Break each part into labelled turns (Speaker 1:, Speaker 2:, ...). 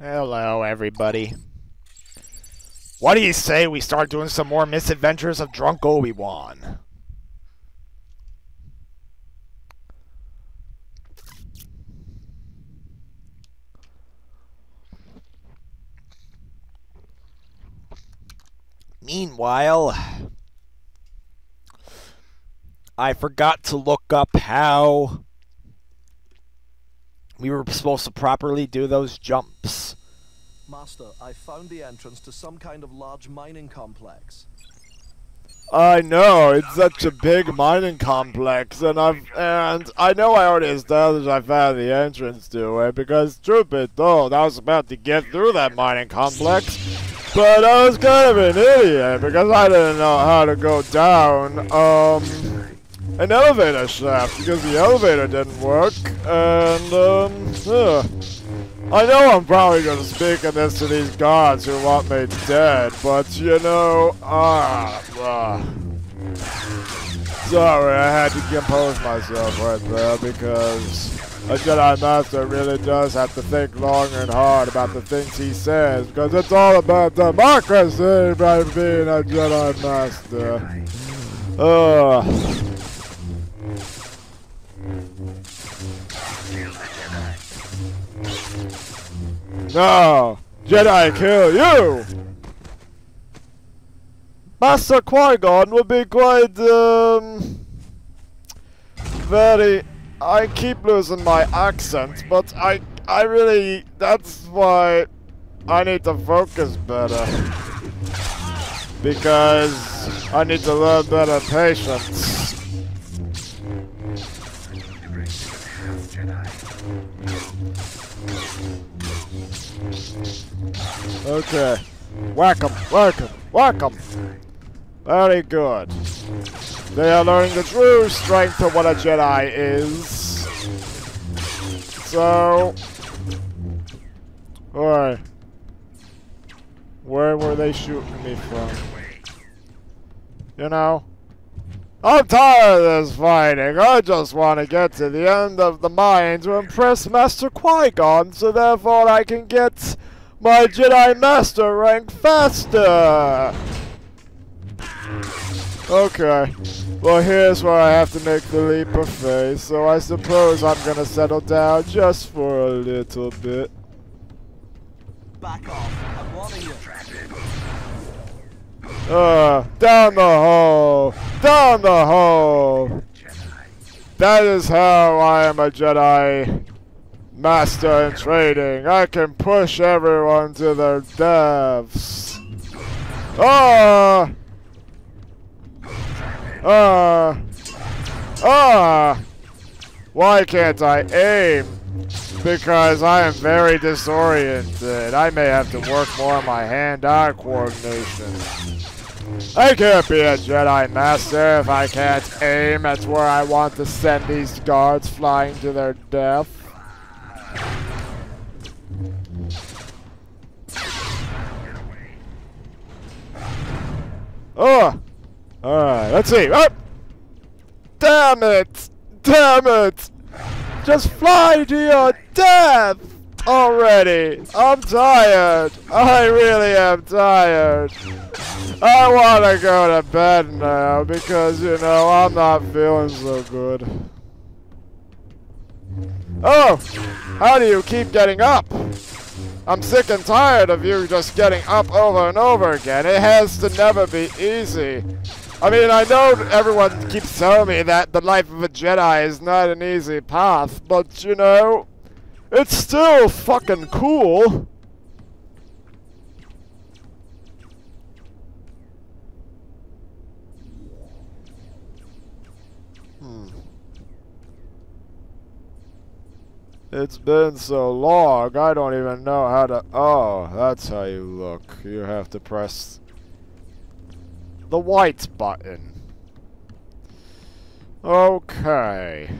Speaker 1: Hello, everybody. What do you say we start doing some more misadventures of drunk Obi-Wan? Meanwhile, I forgot to look up how we were supposed to properly do those jumps.
Speaker 2: Master, I found the entrance to some kind of large mining complex.
Speaker 1: I know it's such a big mining complex, and I've and I know I already established I found the entrance to it because, be told, I was about to get through that mining complex, but I was kind of an idiot because I didn't know how to go down um an elevator shaft because the elevator didn't work, and um. I know I'm probably gonna speak of this to these gods who want me dead, but you know, ah, ah. Sorry, I had to compose myself right there because a Jedi Master really does have to think long and hard about the things he says because it's all about democracy by being a Jedi Master. Ugh. No! Jedi kill you! Master Qui-Gon would be quite, um... Very... I keep losing my accent, but I... I really... That's why... I need to focus better. Because... I need to learn better patience. Okay. Whack 'em, whack 'em, whack 'em. Very good. They are learning the true strength of what a Jedi is. So... Alright. Where were they shooting me from? You know? I'm tired of this fighting. I just want to get to the end of the mine to impress Master Qui-Gon, so therefore I can get my Jedi Master rank faster! Okay. Well, here's where I have to make the leap of faith, so I suppose I'm gonna settle down just for a little bit.
Speaker 2: Back off. I'm warning you.
Speaker 1: Uh, down the hole! Down the hole! That is how I am a Jedi Master in trading. I can push everyone to their deaths. Ah! Ah! Ah! Why can't I aim? Because I am very disoriented. I may have to work more on my hand-eye coordination. I can't be a Jedi Master if I can't aim at where I want to send these guards flying to their death. Oh! Alright, let's see. Oh! Damn it! Damn it! Just fly to your death! Already! I'm tired! I really am tired! I wanna go to bed now because, you know, I'm not feeling so good. Oh! How do you keep getting up? I'm sick and tired of you just getting up over and over again. It has to never be easy. I mean, I know everyone keeps telling me that the life of a Jedi is not an easy path, but, you know, it's still fucking cool. Hmm. It's been so long, I don't even know how to... Oh, that's how you look. You have to press the white button. Okay.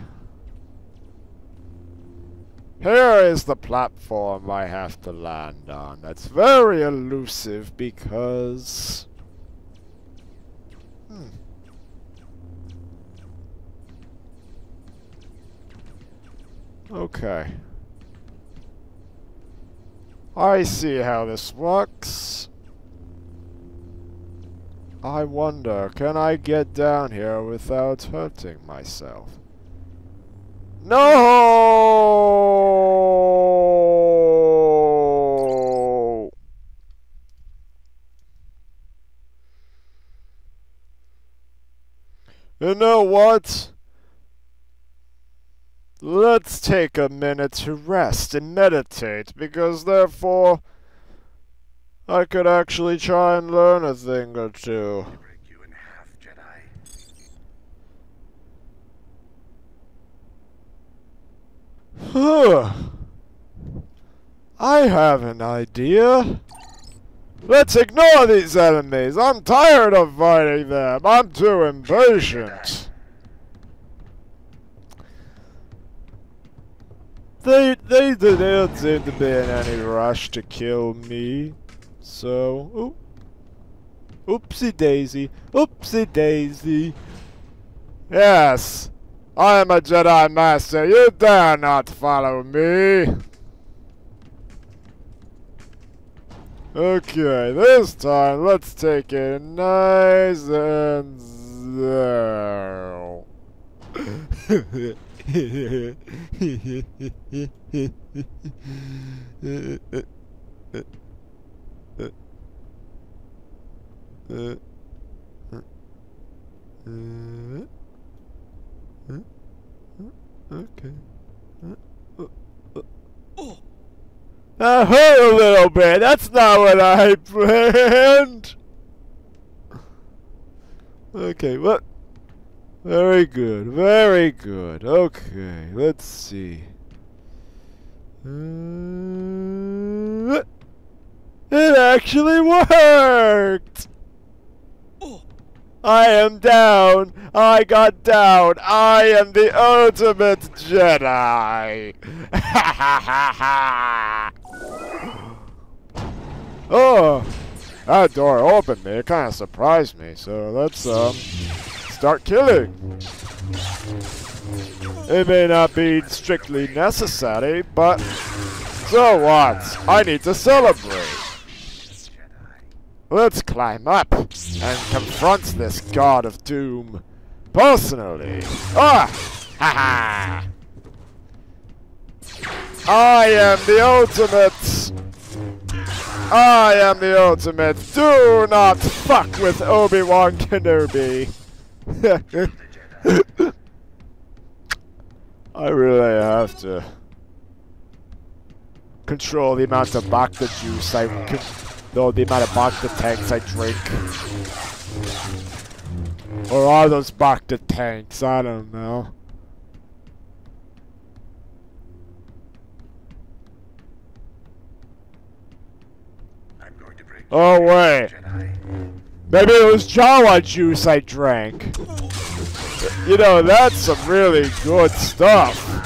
Speaker 1: Here is the platform I have to land on. That's very elusive because... Hmm. Okay. I see how this works. I wonder, can I get down here without hurting myself? No! You know what? Let's take a minute to rest and meditate, because therefore I could actually try and learn a thing or two.
Speaker 3: break you in half, Jedi.
Speaker 1: Huh. I have an idea. Let's ignore these enemies. I'm tired of fighting them. I'm too impatient. They, they, they don't seem to be in any rush to kill me. So, oop. Oopsie daisy. Oopsie daisy. Yes. I am a Jedi Master. You dare not follow me. Okay, this time let's take it nice and slow. Uh, uh, okay. That hurt a little bit. That's not what I planned. Okay, what? Very good. Very good. Okay, let's see. Uh, it actually worked! I am down. I got down. I am the ultimate Jedi. Ha ha ha ha. Oh, that door opened me. It kind of surprised me. So let's um start killing. It may not be strictly necessary, but so what? I need to celebrate. Let's climb up and confront this god of doom personally. Ah! Ha ha! I am the ultimate. I am the ultimate. Do not fuck with Obi-Wan Kenobi. I really have to control the amount of Bacta juice I can Though the amount of Bacta tanks I drink. Or are those Bacta tanks? I don't know.
Speaker 3: I'm going to break
Speaker 1: Oh wait. Maybe it was Jawa juice I drank. You know, that's some really good stuff.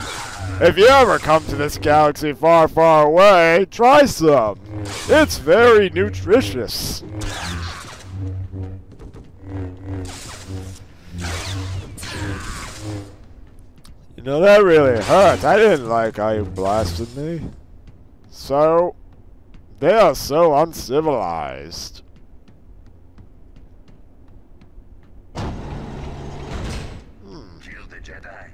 Speaker 1: If you ever come to this galaxy far, far away, try some. It's very nutritious. You know, that really hurt. I didn't like how you blasted me. So, they are so uncivilized.
Speaker 3: Kill the Jedi.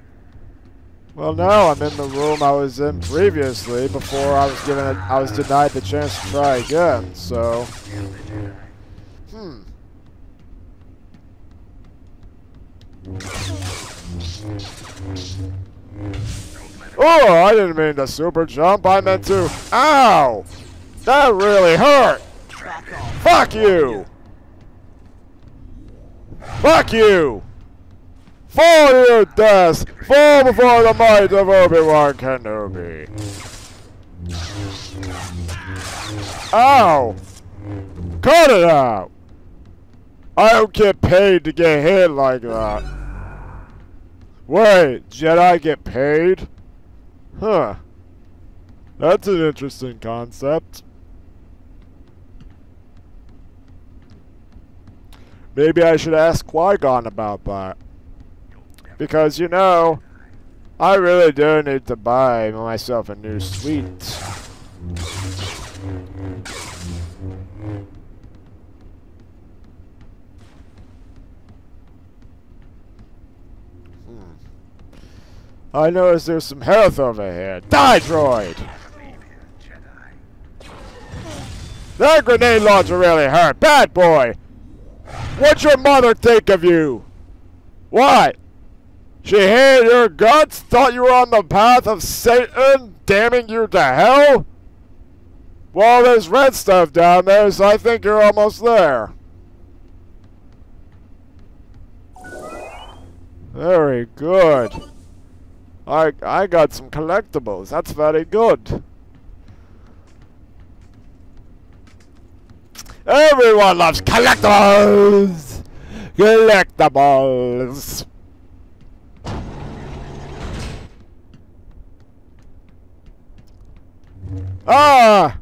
Speaker 1: Well, no, I'm in the room I was in previously before I was given a, I was denied the chance to try again. So,
Speaker 3: Kill the Jedi.
Speaker 1: hmm. Oh, I didn't mean to super jump. I meant to. Ow! That really hurt. Fuck you. Fuck you. Fall to your death! Fall before the might of Obi-Wan Kenobi! Ow! Cut it out! I don't get paid to get hit like that. Wait, Jedi get paid? Huh. That's an interesting concept. Maybe I should ask Qui-Gon about that. Because, you know, I really do need to buy myself a new suite. Hmm. I notice there's some health over here. Die, droid! That grenade launcher really hurt. Bad boy! What'd your mother think of you? What? She hated your guts? Thought you were on the path of Satan, damning you to hell? Well, there's red stuff down there, so I think you're almost there. Very good. I I got some collectibles. That's very good. Everyone loves collectibles! Collectibles! Ah!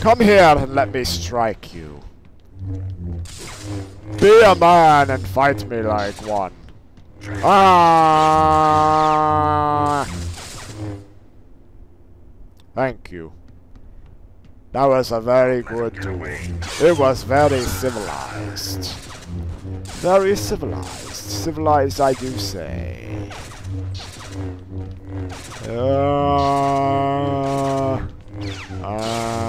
Speaker 1: Come here and let me strike you. Be a man and fight me like one. Ah! Thank you. That was a very good duel. It was very civilized. Very civilized. Civilized, I do say. Uh, uh,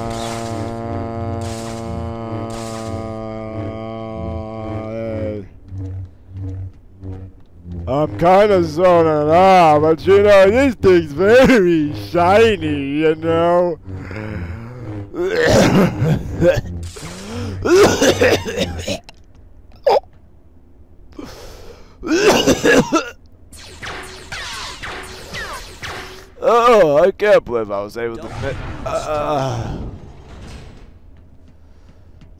Speaker 1: I'm kind of zoning out, but you know, this thing's very shiny, you know? oh, I can't believe I was able to fit. Uh,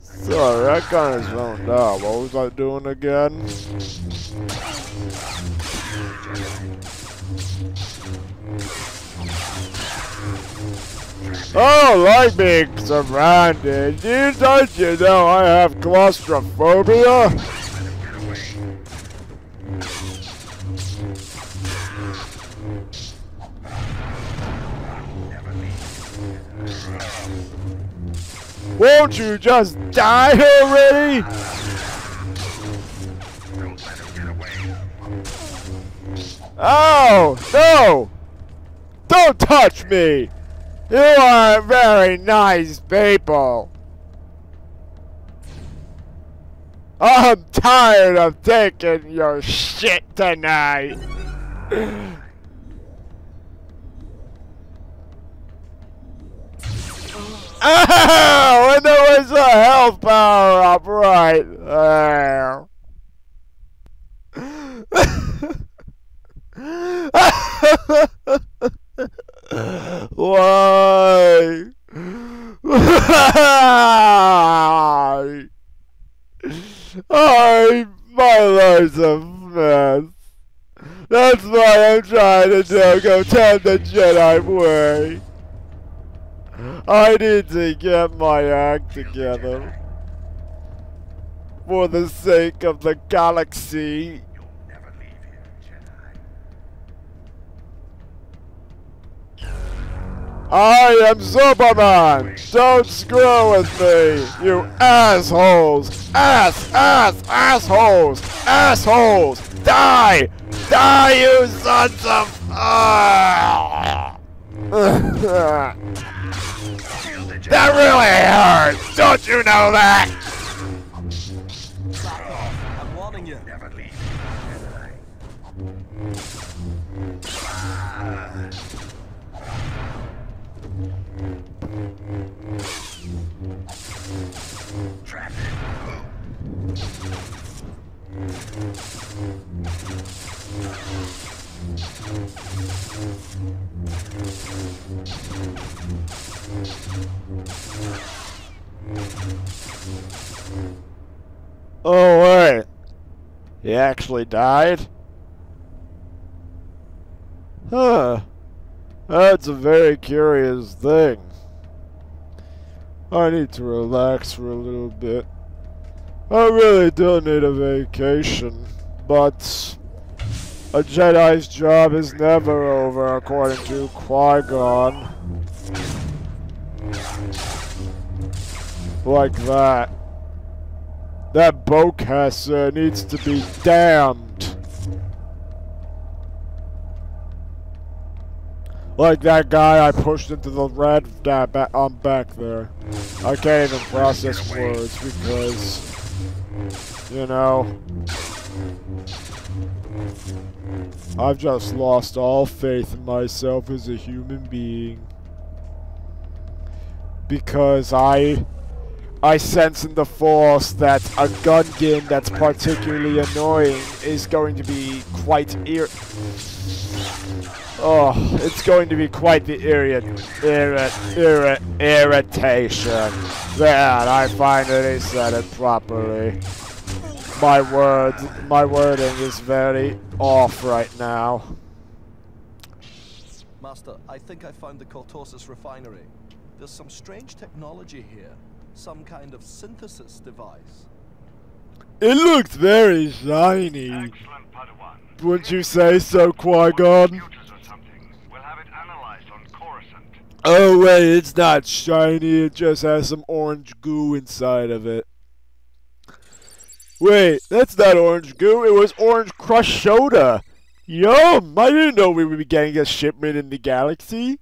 Speaker 1: sorry, I kind of zoned out. What was I doing again? Oh, like being surrounded. You don't you know I have claustrophobia? Won't you just die already? Oh, no! Don't touch me! You aren't very nice people. I'm tired of taking your shit tonight. Oh, and there was a health power up right there. Why? Why? I, my life's a mess. That's why I'm trying to do, go turn the Jedi way. I need to get my act together. For the sake of the galaxy. I am Superman! Don't screw with me, you assholes! Ass, ass, assholes! Assholes! Die! Die, you sons of... Ah! that really hurts! Don't you know that?
Speaker 3: Never leave
Speaker 1: He actually died? Huh. That's a very curious thing. I need to relax for a little bit. I really do need a vacation, but a Jedi's job is never over, according to Qui-Gon. Like that. That bowcaster needs to be damned. Like that guy I pushed into the red that ba I'm back there. I can't even process words because, you know, I've just lost all faith in myself as a human being. Because I I sense in the force that a Gungan that's particularly annoying is going to be quite ir- Oh, it's going to be quite the irrit irrit irrit irritation. There, I finally said it properly. My words, my wording is very off right now.
Speaker 2: Master, I think I found the Cortosis refinery. There's some strange technology here. Some kind of synthesis device.
Speaker 1: It looks very shiny.
Speaker 3: Excellent, Padawan.
Speaker 1: Wouldn't you say so, Qui-Gon?
Speaker 3: Computers or something. We'll have it analyzed on Coruscant.
Speaker 1: Oh wait, it's not shiny, it just has some orange goo inside of it. Wait, that's not orange goo, it was orange crushed soda. Yum! I didn't know we would be getting a shipment in the galaxy.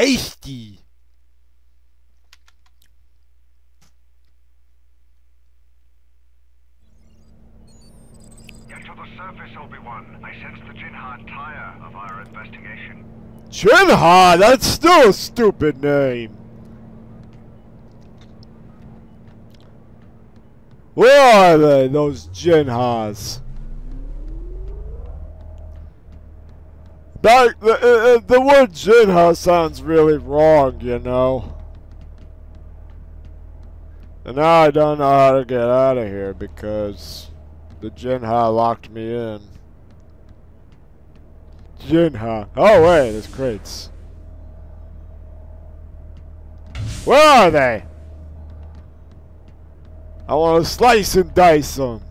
Speaker 1: Tasty!
Speaker 3: Get to the surface, Obi-Wan. I sense the Jinhad tire of our investigation.
Speaker 1: Jin'ha, that's still a stupid name. Where are they, those Jin'has? Back, the, uh, uh, the word Jin'ha sounds really wrong, you know. And now I don't know how to get out of here because the Jin'ha locked me in. Jin'ha. Oh wait, there's crates. Where are they? I want to slice and dice them.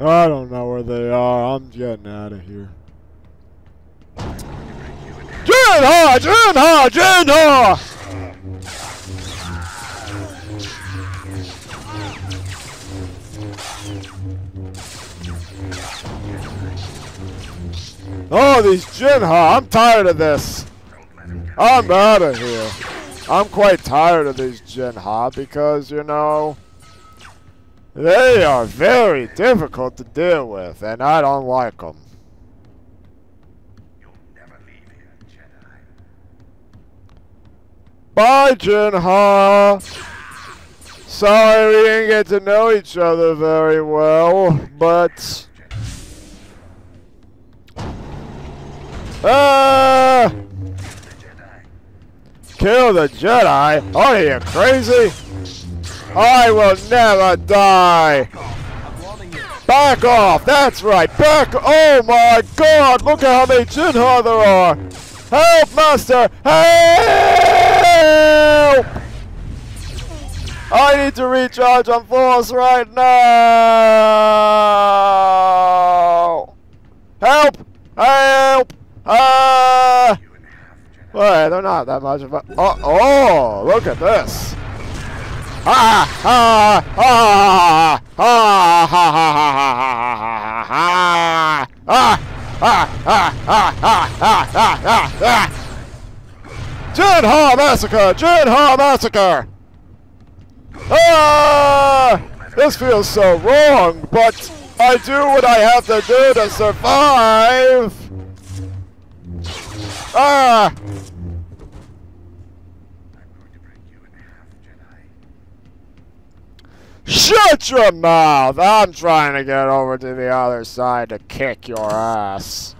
Speaker 1: I don't know where they are. I'm getting out of here. Jin'ha! Jin'ha! Jin'ha! Oh, these Jin'ha! I'm tired of this. I'm out of here. I'm quite tired of these Jin'ha because, you know, they are very difficult to deal with, and I don't like them.
Speaker 3: You'll never here, Jedi.
Speaker 1: Bye, Jin'ha! Sorry we didn't get to know each other very well, but... Ah! Kill the Jedi? Are you crazy? I will never die! Back off! That's right! Back! Oh my god! Look at how many Jin'ha there are! Help, Master! Help! I need to recharge on force right now! Help! Help! Ah!
Speaker 3: Jedi.
Speaker 1: Wait, they're not that much of a. Oh, look at this! Ah! Ah! Jin'ha massacre! Jin'ha massacre! Ah! This feels so wrong, but I do what I have to do to survive. Ah!
Speaker 3: I'm going to break you in half, Jedi.
Speaker 1: Shut your mouth! I'm trying to get over to the other side to kick your ass.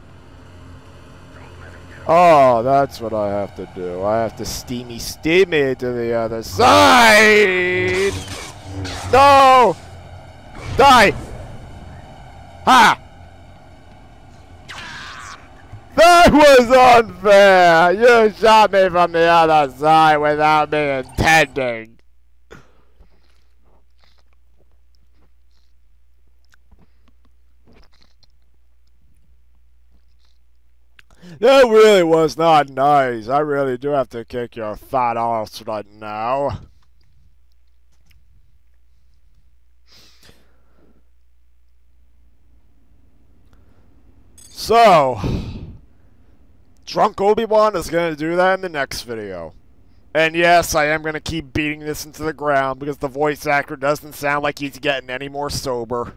Speaker 1: Oh, that's what I have to do. I have to steamy steamy to the other side! No! Die! Ha! That was unfair! You shot me from the other side without me intending. That really was not nice. I really do have to kick your fat ass right now. So, Drunk Obi-Wan is going to do that in the next video. And yes, I am going to keep beating this into the ground because the voice actor doesn't sound like he's getting any more sober.